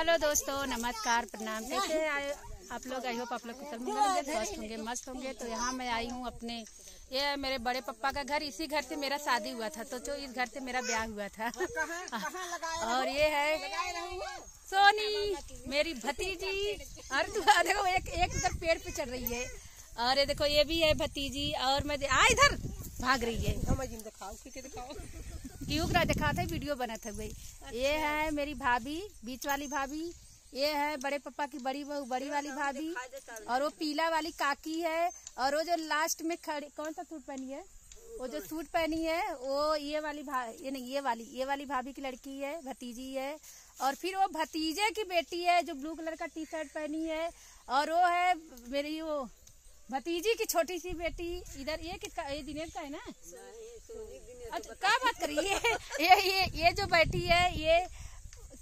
Hello दोस्तों नमस्कार प्रणाम। कैसे आए आप लोग आई होप आप लोग कुशल मंगल होंगे स्वस्थ होंगे मस्त होंगे। तो यहाँ मैं आई हूँ अपने ये मेरे बड़े पापा का घर। इसी घर से मेरा शादी हुआ था। तो जो इस घर से मेरा ब्याह हुआ था। और ये है सोनी मेरी भतीजी। और तो, देखो एक एक उधर पेड़ पे चढ़ रही है। और ये देखो ये भी है भतीजी। और मैं आ इधर भाग रही है। ट्यूब दिखा थे वीडियो बना है भाई ये है मेरी भाभी बीच वाली भाभी। ये है बड़े पापा की बड़ी बहू बड़ी वाली भाभी। और वो पीला वाली काकी है। और वो जो लास्ट में खड़ी कौन सा सूट पहनी है? वो जो सूट पहनी है वो ये वाली ये नहीं ये वाली ये वाली भाभी की लड़की है भतीजी है। और फिर वो भतीजे की बेटी है जो ब्लू कलर का टी शर्ट पहनी है। और वो है मेरी वो भतीजी की छोटी सी बेटी। इधर ये किसका ये दिनेश का है ना? अच्छा क्या बात करी ये ये ये ये जो बैठी है ये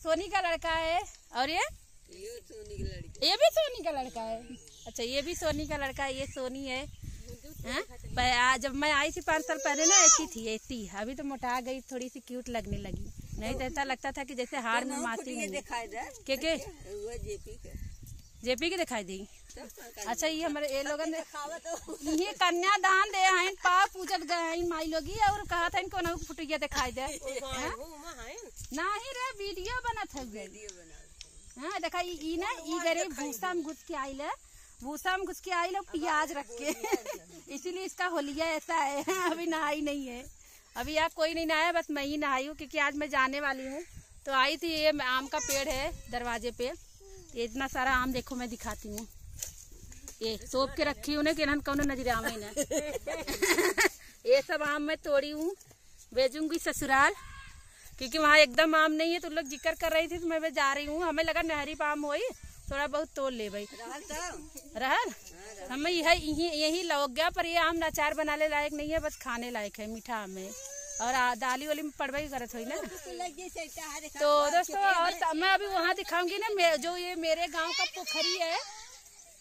सोनी का लड़का है और ये? ये सोनी ये भी सोनी का लड़का है। अच्छा ये भी सोनी का लड़का है ये सोनी है। हाँ? आ, जब मैं आई थी पाँच साल पहले ना ऐसी थी ऐसी। अभी तो मोटा गई थोड़ी सी क्यूट लगने लगी। नहीं तो ऐसा लगता था कि जैसे हार में मासी के। जेपी की दिखाई दी? अच्छा ये हमारे ये लोग ये कन्यादान दे आए पाप पूजत गए माई लोग और कहा था इनको फुटिया दिखाई दे। ना हाँ? ही? रे वीडियो बनत है हाँ देखा ये ना ये गरीब भूसा में घुस के आई है भूसा में घुस के आइल और प्याज रख के। इसीलिए इसका होलिया ऐसा है अभी नहाई नहीं है। अभी आप कोई नहीं नहाया बस मैं ही नहाई हूँ क्योंकि आज मैं जाने वाली हूँ। तो आई थी ये आम का पेड़ है दरवाजे पे। इतना सारा आम देखो मैं दिखाती हूँ। ये सोप के रखी उन्हें कि कौन नज़र आवे न। ये सब आम मैं तोड़ी हूँ भेजूँगी ससुराल क्योंकि वहाँ एकदम आम नहीं है तो लोग ज़िक्र कर रही थी तो मैं जा रही हूँ। हमें लगा नहरी पाम हो थोड़ा बहुत तोड़ ले भाई। रहल तो। हमें यह यही यही लग गया पर ये आम नाचार बनाने लायक नहीं है बस खाने लायक है मीठा आम है। और दाली वाली में पड़वाई करत हुई ना। तो दोस्तों और मैं अभी वहाँ दिखाऊँगी ना जो ये मेरे गाँव का पोखरी है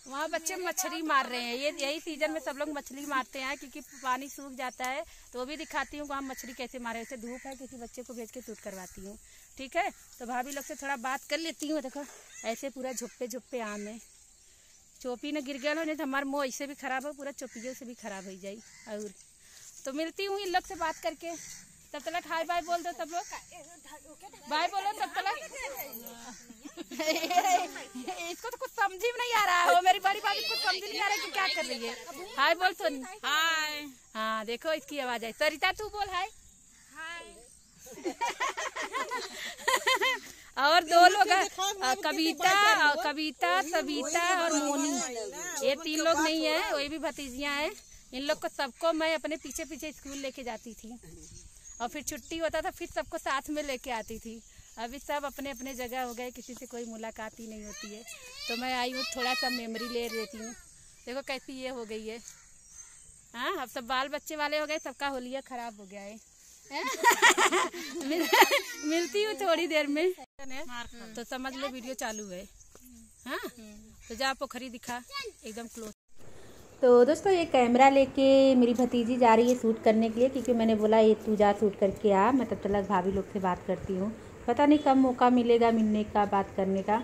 वहाँ बच्चे मछली मार रहे हैं। ये यही सीज़न में सब लोग मछली मारते हैं क्योंकि पानी सूख जाता है। तो भी दिखाती हूँ वहाँ मछली कैसे मारे ऐसे धूप है किसी बच्चे को भेज के टूट करवाती हूँ। ठीक है? तो भाभी लोग से थोड़ा बात कर लेती हूँ। देखो ऐसे पूरा झुप्पे झुप्पे आम है। चोपी ने गिर गया नहीं तो हमारे मुँह ऐसे भी खराब हो पूरा चोपियों से भी खराब हो जाए और तो मिलती हूँ इन लोग से बात करके। तब तक हाय बाय बोल दो सब लोग। बाय बोलो तब तक। समझ नहीं आ रहा कि क्या कर रही है। हाय बोल सुन। हाय। हाँ देखो इसकी आवाज़ आई। सरिता तू बोल हाय। और दो लोग कविता कविता सविता और मोनी। ये तीन लोग नहीं है वो भी भतीजिया हैं। इन लोग को सबको मैं अपने पीछे पीछे स्कूल लेके जाती थी। और फिर छुट्टी होता था फिर सबको साथ में लेके आती थी। अभी सब अपने अपने जगह हो गए किसी से कोई मुलाकात ही नहीं होती है। तो मैं आई हूँ थोड़ा सा मेमोरी ले लेती हूँ। देखो कैसी ये हो गई है। हाँ अब सब बाल बच्चे वाले हो गए सबका होलिया खराब हो गया है। मिल, मिलती हूँ थोड़ी देर में। तो समझ लो वीडियो चालू है। हाँ तो जा पोखरी दिखा एकदम क्लोज तो दोस्तों ये कैमरा लेके मेरी भतीजी जा रही है शूट करने के लिए क्योंकि मैंने बोला ये तू जा शूट करके आ मैं तब तक भाभी लोग से बात करती हूँ। पता नहीं कब मौका मिलेगा मिलने का, बात करने का।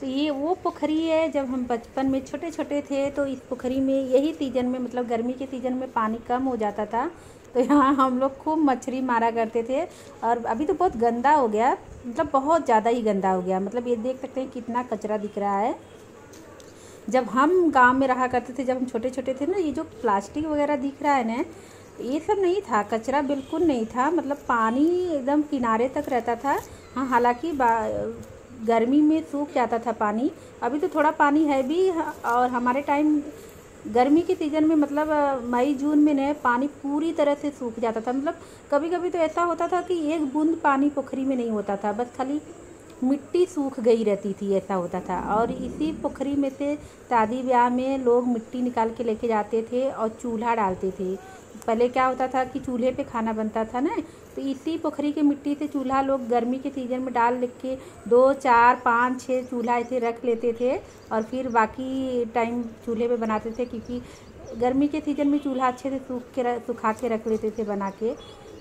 तो ये वो पोखरी है, जब हम बचपन में छोटे छोटे थे तो इस पोखरी में यही सीज़न में मतलब गर्मी के सीज़न में पानी कम हो जाता था। तो यहाँ हम लोग खूब मछली मारा करते थे, और अभी तो बहुत गंदा हो गया मतलब बहुत ज़्यादा ही गंदा हो गया। मतलब ये देख सकते हैं कितना कचरा दिख रहा है। जब हम गाँव में रहा करते थे, जब हम छोटे छोटे थे ना, ये जो प्लास्टिक वगैरह दिख रहा है ना ये सब नहीं था, कचरा बिल्कुल नहीं था मतलब पानी एकदम किनारे तक रहता था। हाँ हालाँकि गर्मी में सूख जाता था पानी। अभी तो थोड़ा पानी है भी, और हमारे टाइम गर्मी के सीज़न में मतलब मई, जून में न पानी पूरी तरह से सूख जाता था। मतलब कभी कभी तो ऐसा होता था कि एक बूंद पानी पोखरी में नहीं होता था, बस खाली मिट्टी सूख गई रहती थी, ऐसा होता था। और इसी पोखरी में से शादी ब्याह में लोग मिट्टी निकाल के लेके जाते थे और चूल्हा डालते थे। पहले क्या होता था कि चूल्हे पे खाना बनता था ना तो इसी पोखरी की मिट्टी से चूल्हा लोग गर्मी के सीज़न में डाल के दो, चार, पाँच छः चूल्हा ऐसे रख लेते थे और फिर बाकी टाइम चूल्हे पे बनाते थे क्योंकि गर्मी के सीज़न में चूल्हा अच्छे से सूख के सुखा के रख लेते थे बना के।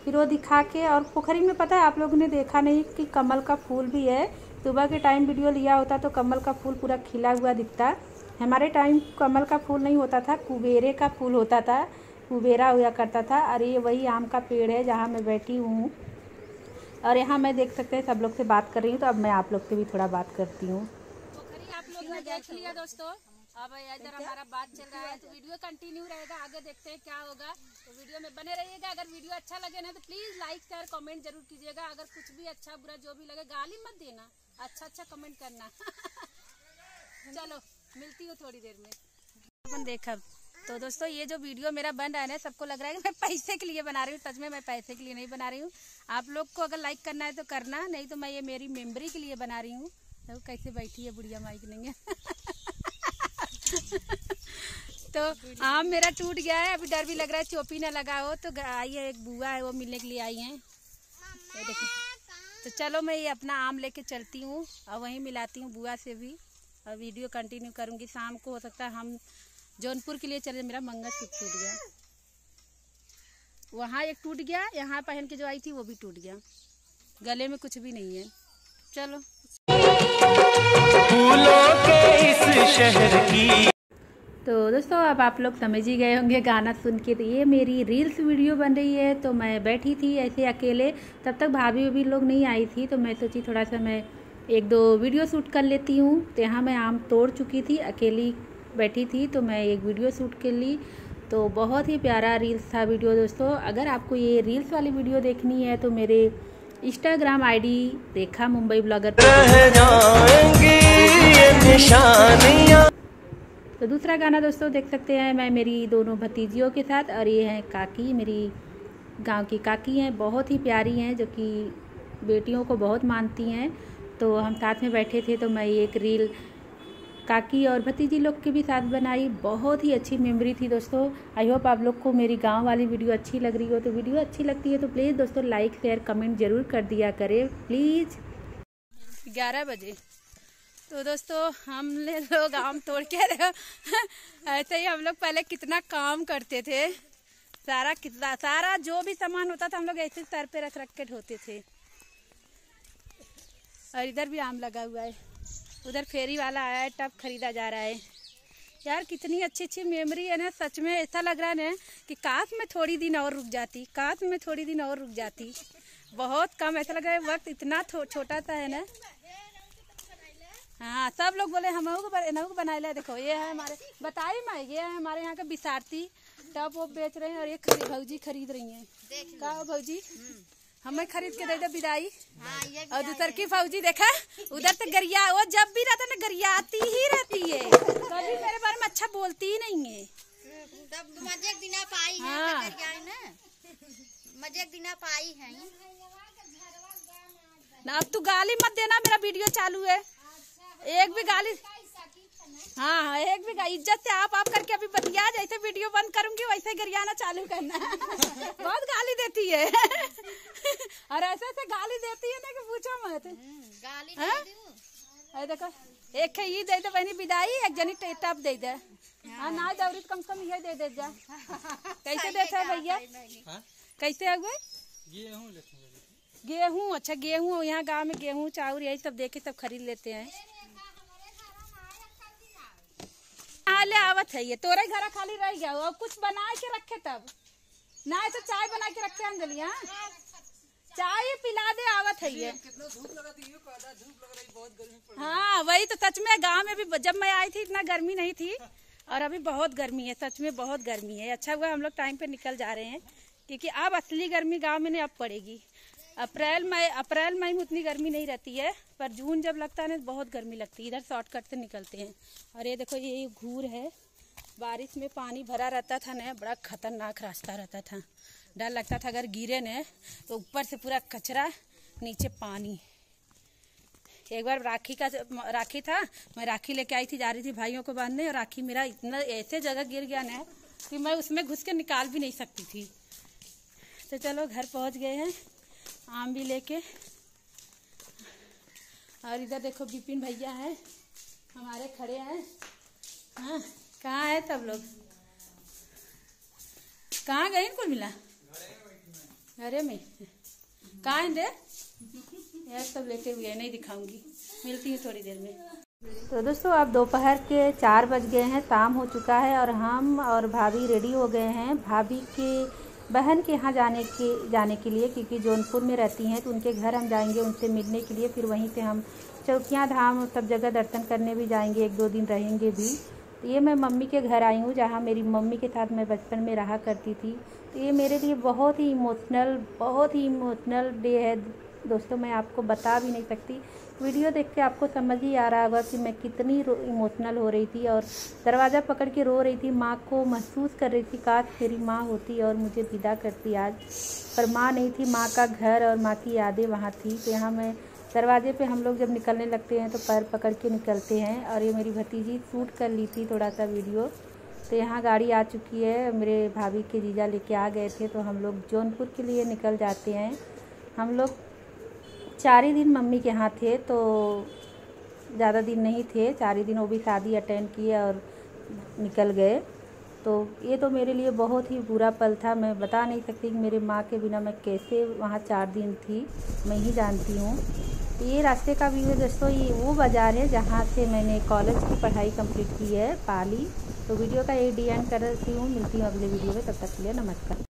फिर वो दिखा के और पोखरी में पता है आप लोगों ने देखा नहीं कि कमल का फूल भी है। सुबह के टाइम वीडियो लिया होता तो कमल का फूल पूरा खिला हुआ दिखता। हमारे टाइम कमल का फूल नहीं होता था, कुबेरे का फूल होता था। कुबेरा हुआ करता था। और ये वही आम का पेड़ है जहाँ मैं बैठी हूँ। और यहाँ मैं देख सकते हैं सब लोग से बात कर रही हूँ तो अब मैं आप लोग से भी थोड़ा बात करती हूँ। आप लोग ने देख लिया दोस्तों। अब इधर हमारा बात चल रहा है तो वीडियो कंटिन्यू रहेगा आगे देखते हैं क्या होगा। तो वीडियो में बने रहिएगा अगर वीडियो अच्छा लगे ना तो प्लीज़ लाइक शेयर कमेंट ज़रूर कीजिएगा। अगर कुछ भी अच्छा बुरा जो भी लगे गाली मत देना। अच्छा अच्छा कमेंट करना। चलो मिलती हूँ थोड़ी देर में। अपन देखा तो दोस्तों, ये जो वीडियो मेरा बन रहा है ना, सबको लग रहा है कि मैं पैसे के लिए बना रही हूँ। सच में मैं पैसे के लिए नहीं बना रही हूँ। आप लोग को अगर लाइक करना है तो करना, नहीं तो मैं ये मेरी मेमोरी के लिए बना रही हूँ। तो कैसे बैठी है बुढ़िया माइक नहीं है? तो आम मेरा टूट गया है, अभी डर भी लग रहा है, चोपी ना लगा हो तो आई है एक बुआ है वो मिलने के लिए आई है। तो तो चलो मैं ये अपना आम लेके चलती हूँ, और वहीं मिलाती हूँ बुआ से भी। और वीडियो कंटिन्यू करूँगी। शाम को हो सकता है हम जौनपुर के लिए चले मेरा मंगल सूत्र टूट गया। वहाँ एक टूट गया यहाँ पहन के जो आई थी वो भी टूट गया। गले में कुछ भी नहीं है। चलो। फूलों के इस शहर की। तो दोस्तों अब आप लोग समझ ही गए होंगे गाना सुन के। तो ये मेरी रील्स वीडियो बन रही है तो मैं बैठी थी ऐसे अकेले। तब तक भाभी भी लोग नहीं आई थी तो मैं सोची थोड़ा सा मैं एक दो वीडियो शूट कर लेती हूँ। तो यहाँ मैं आम तोड़ चुकी थी अकेली बैठी थी तो मैं एक वीडियो शूट कर ली। तो बहुत ही प्यारा रील्स था वीडियो दोस्तों। अगर आपको ये रील्स वाली वीडियो देखनी है तो मेरे Instagram ID Rekha Mumbai blogger तो दूसरा गाना दोस्तों देख सकते हैं मैं मेरी दोनों भतीजियों के साथ और ये हैं काकी मेरी गाँव की काकी हैं। बहुत ही प्यारी हैं जो कि बेटियों को बहुत मानती हैं। तो हम साथ में बैठे थे तो मैं एक रील काकी और भतीजी लोग के भी साथ बनाई। बहुत ही अच्छी मेमोरी थी दोस्तों। आई होप आप लोग को मेरी गाँव वाली वीडियो अच्छी लग रही हो। तो वीडियो अच्छी लगती है तो प्लीज़ दोस्तों लाइक शेयर कमेंट ज़रूर कर दिया करें। प्लीज़ ग्यारह बजे। तो दोस्तों हम लोग आम तोड़ के ऐसे ही हम लोग पहले कितना काम करते थे। सारा कितना सारा जो भी सामान होता था, हम लोग ऐसे सर पे रख रख के ढोते थे। और इधर भी आम लगा हुआ है। उधर फेरी वाला आया है टब खरीदा जा रहा है। यार कितनी अच्छी अच्छी मेमोरी है ना सच में ऐसा लग रहा है ना कि काश में थोड़ी दिन और रुक जाती काश में थोड़ी दिन और रुक जाती। बहुत कम ऐसा लग रहा है वक्त इतना छोटा सा है ना। हाँ सब लोग बोले हम को बनाए ला देखो ये है हमारे बताई मैं ये है हमारे यहाँ का बिसारती। टब वो बेच रहे हैं और ये खरी, भौजी खरीद रही है। का भौजी? हमें खरीद के दे दे विदाई और दूसर की फौजी देखा? उधर तो गरिया वो जब भी रहता ना गरियाती ही रहती है। कभी मेरे बारे में अच्छा बोलती ही नहीं है। तब मज़े दिना पाई है हाँ। गरिया मज़े दिना पाई है। ना अब तू गाली मत देना मेरा वीडियो चालू है। एक भी गाली हाँ हाँ एक भी इज़्ज़त से आप आप करके अभी बतिया जैसे वीडियो बंद करूँगी वैसे गरियाना चालू करना। बहुत गाली देती है। और ऐसे ऐसे गाली देती है ना कि पूछो मत। गाली हाँ? अरे देखो एक के ये दे दे बहनी विदाई एक जनी टे- टप दे दे। हाँ। ना दौरी तो कम से कम ये दे दे जा। कैसे देते हैं भैया? कैसे हुए गेहूँ अच्छा गेहूँ यहाँ गाँव में गेहूँ चावल यही सब देके सब खरीद लेते हैं। हाँ ले आवत है ये। तोरे घर खाली रह गया। अब कुछ बना के रखे तब? ना तो चाय बना के रखे अंजलि हाँ? चाय पिला दे आवत है ये। हाँ वही तो सच में गाँव में भी जब मैं आई थी इतना गर्मी नहीं थी और अभी बहुत गर्मी है सच में बहुत गर्मी है। अच्छा हुआ हम लोग टाइम पे निकल जा रहे हैं क्योंकि अब असली गर्मी गाँव में नहीं अब पड़ेगी। अप्रैल मई अप्रैल मई में उतनी गर्मी नहीं रहती है, पर जून जब लगता है ना तो बहुत गर्मी लगती है। इधर शॉर्टकट से निकलते हैं। और ये देखो, ये घूर है। बारिश में पानी भरा रहता था ना, बड़ा खतरनाक रास्ता रहता था। डर लगता था, अगर गिरे न तो ऊपर से पूरा कचरा, नीचे पानी। एक बार राखी का राखी था, मैं राखी लेके आई थी, जा रही थी भाइयों को बांधने, और राखी मेरा इतना, ऐसे जगह गिर गया ना, कि मैं उसमें घुस के निकाल भी नहीं सकती थी। तो चलो, घर पहुँच गए हैं। आम भी लेके। और इधर देखो बिपिन भैया है, हमारे खड़े हैं। हाँ कहाँ है तब लोग? कहाँ गए इनको मिला? घरे में। कहाँ है रे यार सब लेके हुए नहीं दिखाऊँगी। मिलती हूँ थोड़ी देर में। तो दोस्तों, अब दोपहर के चार बज गए हैं शाम हो चुका है और हम और भाभी रेडी हो गए हैं। भाभी के बहन के यहाँ जाने के जाने के लिए, क्योंकि जौनपुर में रहती हैं तो उनके घर हम जाएँगे, उनसे मिलने के लिए, फिर वहीं से हम चौकियाँ धाम सब जगह दर्शन करने भी जाएँगे, एक दो दिन रहेंगे भी। तो ये मैं मम्मी के घर आई हूँ, जहाँ मेरी मम्मी के साथ मैं बचपन में रहा करती थी। तो ये मेरे लिए बहुत ही इमोशनल, बहुत ही इमोशनल डे है। दोस्तों, मैं आपको बता भी नहीं सकती वीडियो देख के आपको समझ ही आ रहा होगा कि मैं कितनी इमोशनल हो रही थी और दरवाज़ा पकड़ के रो रही थी। माँ को महसूस कर रही थी, काश मेरी माँ होती और मुझे विदा करती आज। पर माँ नहीं थी, माँ का घर और माँ की यादें वहाँ थी। तो यहाँ मैं दरवाजे पे हम लोग जब निकलने लगते हैं तो पैर पकड़ के निकलते हैं और ये मेरी भतीजी शूट कर ली थी थोड़ा सा वीडियो। तो यहाँ गाड़ी आ चुकी है, मेरे भाभी के जीजा लेके आ गए थे। तो हम लोग जौनपुर के लिए निकल जाते हैं। हम लोग चार ही दिन मम्मी के यहाँ थे तो ज़्यादा दिन नहीं थे। चार ही दिन वो भी शादी अटेंड किए और निकल गए। तो ये तो मेरे लिए बहुत ही बुरा पल था। मैं बता नहीं सकती कि मेरे माँ के बिना मैं कैसे वहाँ चार दिन थी। मैं ही जानती हूँ। ये रास्ते का व्यू है दोस्तों, ये वो बाज़ार है जहाँ से मैंने कॉलेज की पढ़ाई कंप्लीट की है, पाली। तो वीडियो का ये डी एंड करती हूँ। मिलती हूँ अगले वीडियो में, तब तक के लिए नमस्कार।